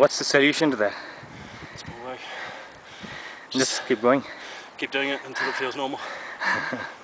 What's the solution to that? Just keep going. Keep doing it until it feels normal.